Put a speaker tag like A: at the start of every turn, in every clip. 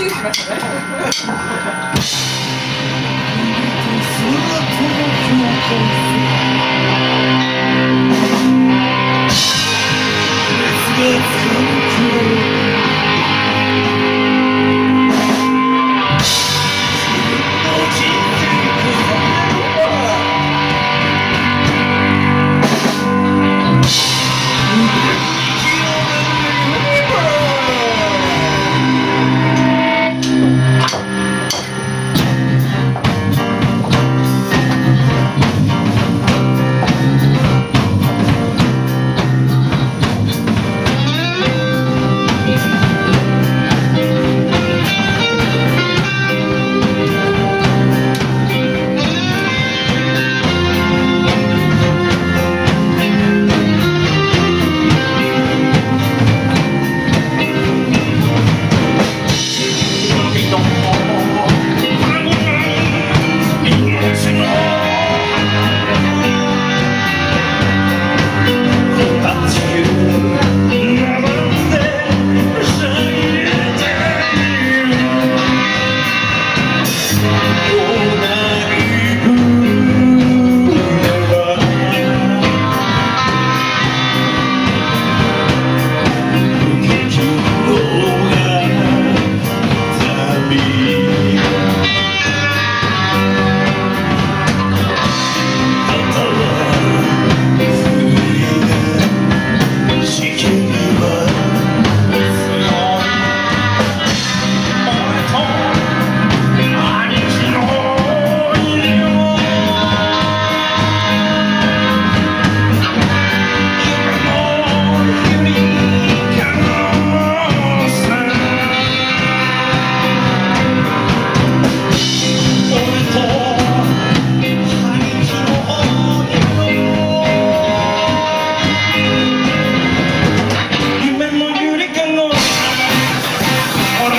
A: シューしまし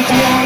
B: Yeah.